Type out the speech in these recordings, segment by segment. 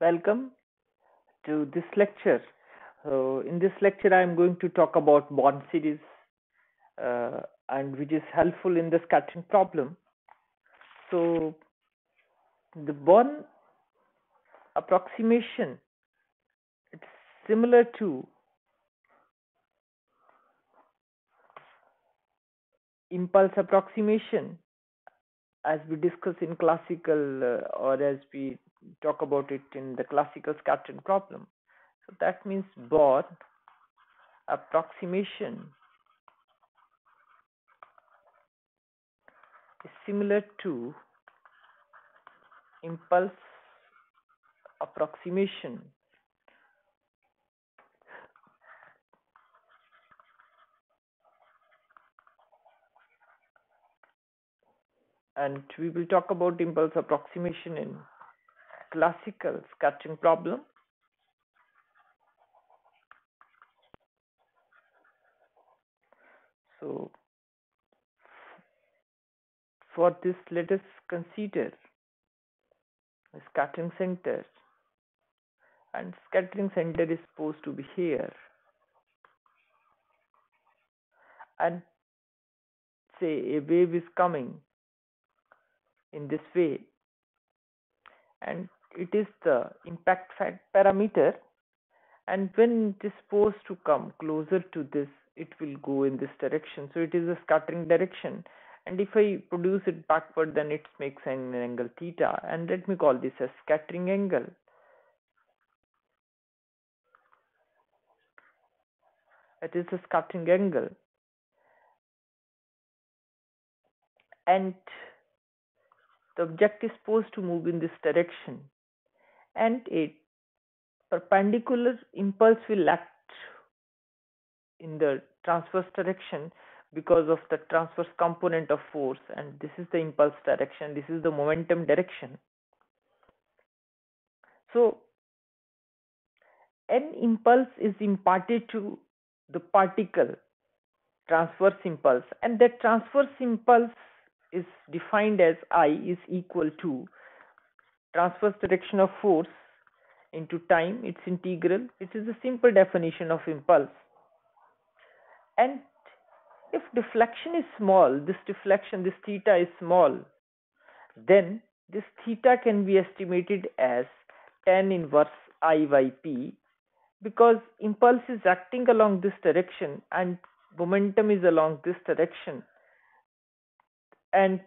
Welcome to this lecture. So in this lecture, I am going to talk about Born series uh, and which is helpful in the scattering problem. So the Born approximation it's similar to impulse approximation as we discuss in classical uh, or as we talk about it in the classical scattering problem. So that means Born approximation is similar to impulse approximation. And we will talk about impulse approximation in classical scattering problem. So for this, let us consider a scattering center. And scattering center is supposed to be here. And say a wave is coming in this way. And it is the impact parameter. And when it is supposed to come closer to this it will go in this direction. So it is a scattering direction. And if I produce it backward then it makes an angle theta. And let me call this as scattering angle. It is a scattering angle. And the object is supposed to move in this direction. And a perpendicular impulse will act in the transverse direction because of the transverse component of force. And this is the impulse direction. This is the momentum direction. So an impulse is imparted to the particle transverse impulse. And that transverse impulse is defined as i is equal to transverse direction of force into time. Its integral. It is a simple definition of impulse. And if deflection is small this deflection this theta is small then this theta can be estimated as tan inverse i by p because impulse is acting along this direction and momentum is along this direction and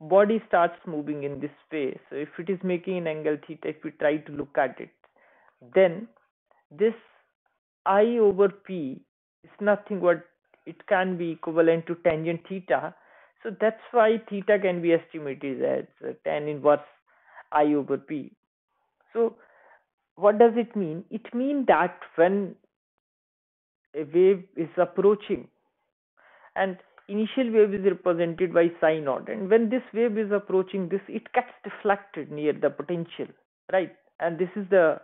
body starts moving in this way. So if it is making an angle theta if we try to look at it then this i over p is nothing but it can be equivalent to tangent theta. So that's why theta can be estimated as tan inverse i over p. So what does it mean? It means that when a wave is approaching and initial wave is represented by naught and when this wave is approaching this it gets deflected near the potential right? And this is the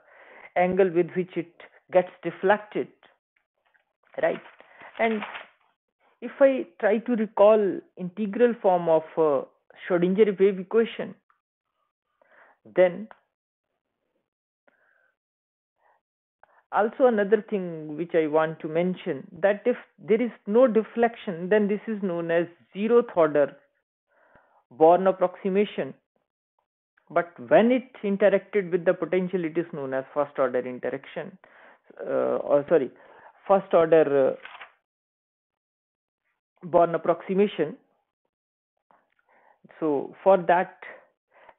angle with which it gets deflected right? And if I try to recall integral form of uh, Schrodinger wave equation then also another thing which I want to mention that if there is no deflection then this is known as zeroth order Born approximation. But when it interacted with the potential it is known as first order interaction uh, or sorry first order uh, Born approximation. So for that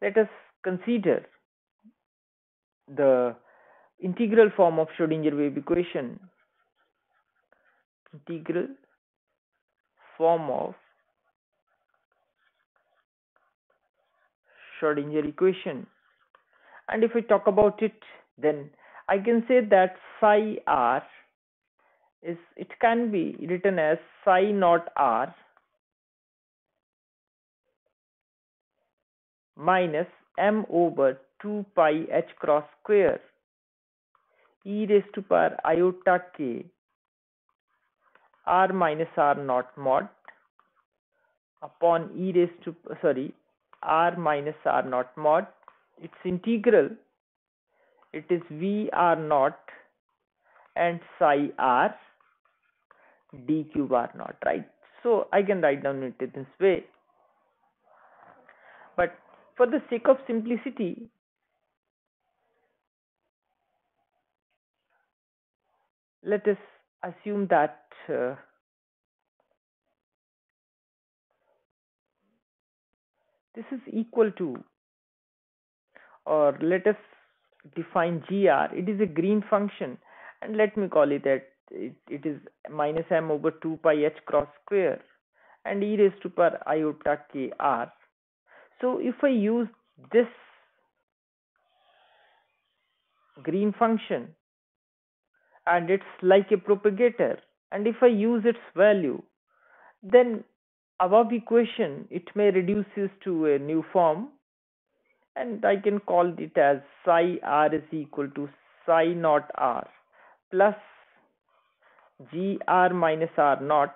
let us consider the integral form of Schrodinger wave equation. Integral form of Schrodinger equation. And if we talk about it then I can say that psi r is it can be written as psi naught r minus m over 2 pi h cross square e raised to power iota k. R minus r naught mod upon e raised to sorry r minus r naught mod. Its integral. It is v r naught and psi r d cube r naught right? So i can write down it this way. But for the sake of simplicity let us assume that uh, this is equal to or let us define gr it is a green function and let me call it that it, it is minus m over 2 pi h cross square and e raised to power iota k r. So if i use this green function and it's like a propagator. And if i use its value then above equation it may reduces to a new form. And I can call it as psi r is equal to psi naught r plus g r minus r naught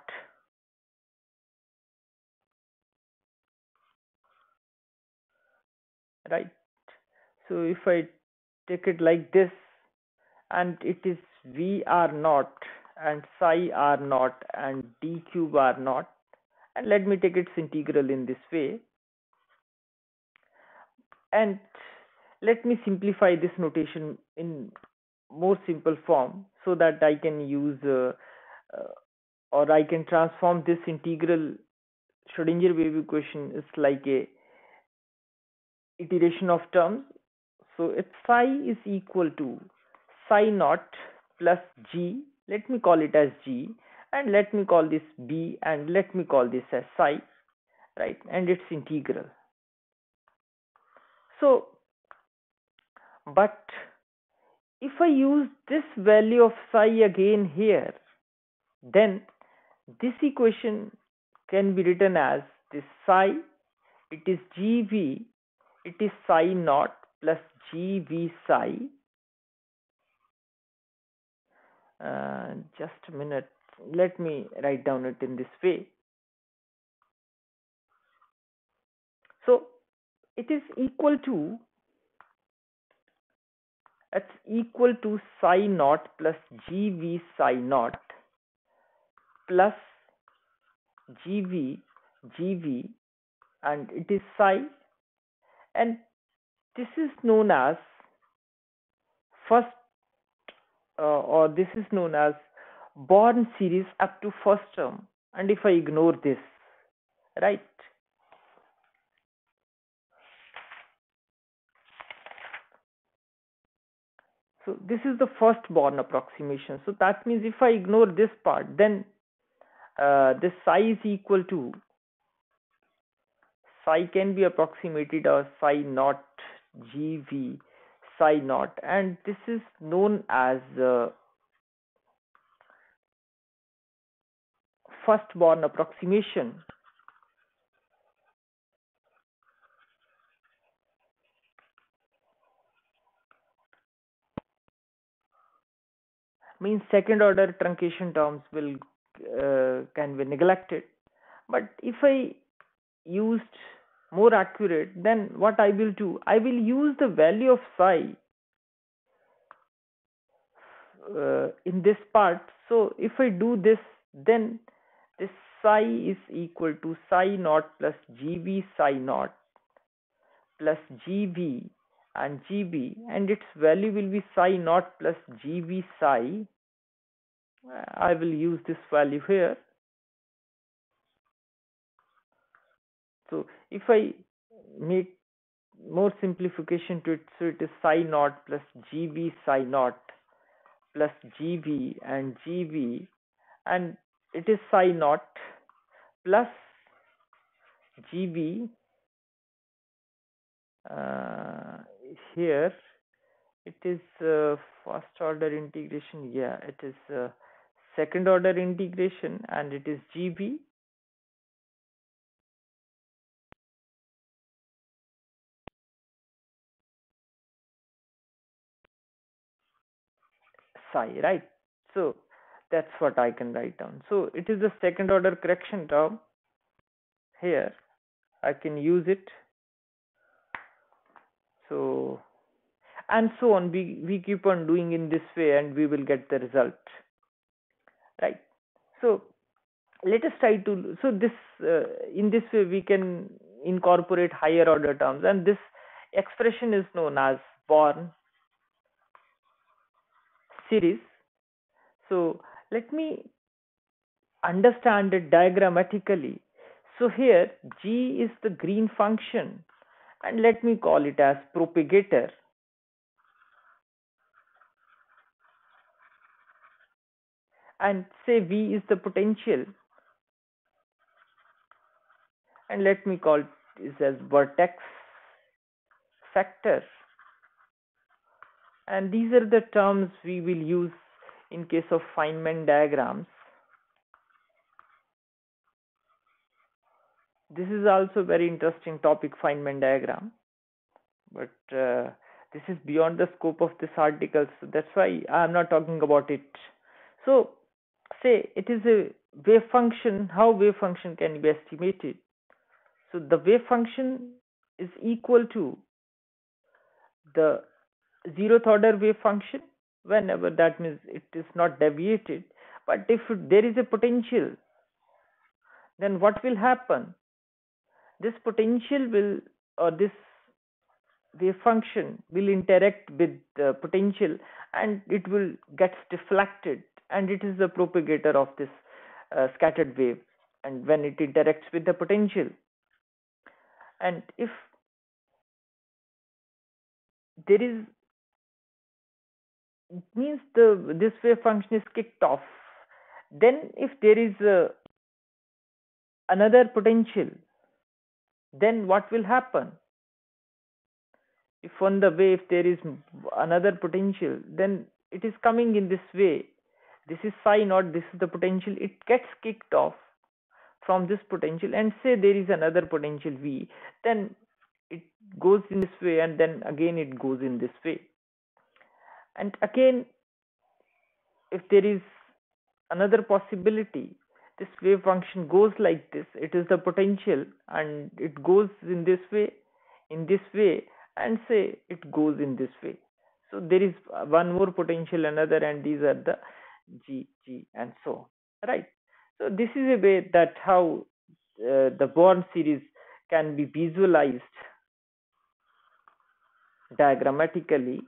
right. So if I take it like this and it is v r naught and psi r naught and d cube r naught and let me take its integral in this way. And let me simplify this notation in more simple form so that I can use uh, uh, or I can transform this integral Schrodinger wave equation is like a iteration of terms. So its psi is equal to psi naught plus g. Let me call it as g. And let me call this v. And let me call this as psi. Right? And it's integral. So but if I use this value of psi again here then this equation can be written as this psi. It is gv it is psi naught plus gv psi uh, just a minute. Let me write down it in this way. So it is equal to it's equal to psi naught plus gv psi naught plus gv gv and it is psi. And this is known as first or this is known as Born series up to first term. And if I ignore this right? So this is the first Born approximation. So that means if I ignore this part then uh, this psi equal to psi can be approximated as psi naught gv psi naught. And this is known as uh, first Born approximation. Means second order truncation terms will uh, can be neglected. But if I used more accurate then what I will do. I will use the value of psi uh, in this part. So if I do this then this psi is equal to psi naught plus gv psi naught plus gv and gv and its value will be psi naught plus gv psi. I will use this value here so if I make more simplification to it so it is psi naught plus gv psi naught plus gv and gv and it is psi naught plus gv uh, here it is uh, first order integration yeah it is uh, second order integration and it is gv psi right? So that's what I can write down. So it is the second order correction term. Here I can use it. So and so on. We we keep on doing in this way and we will get the result right? So let us try to so this uh, in this way we can incorporate higher order terms. And this expression is known as Born series. So let me understand it diagrammatically. So here g is the green function and let me call it as propagator. And say v is the potential. And let me call this as vertex factor and these are the terms we will use in case of Feynman diagrams. This is also very interesting topic Feynman diagram but uh, this is beyond the scope of this article so that's why I am not talking about it. So say it is a wave function how wave function can be estimated so the wave function is equal to the zeroth order wave function whenever that means it is not deviated. But if there is a potential, then what will happen? This potential will or this wave function will interact with the potential and it will get deflected and it is the propagator of this uh, scattered wave and when it interacts with the potential and if there is means the this wave function is kicked off. Then if there is uh, another potential then what will happen? If on the wave if there is another potential then it is coming in this way. This is psi naught this is the potential. It gets kicked off from this potential and say there is another potential V, then it goes in this way and then again it goes in this way. And again, if there is another possibility, this wave function goes like this. It is the potential and it goes in this way, in this way, and say it goes in this way. So there is one more potential, another, and these are the G, G, and so on. Right. So this is a way that how uh, the Born series can be visualized diagrammatically.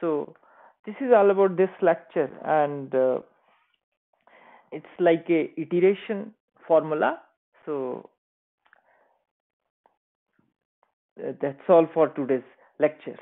So this is all about this lecture and uh, it's like a iteration formula. So uh, that's all for today's lecture.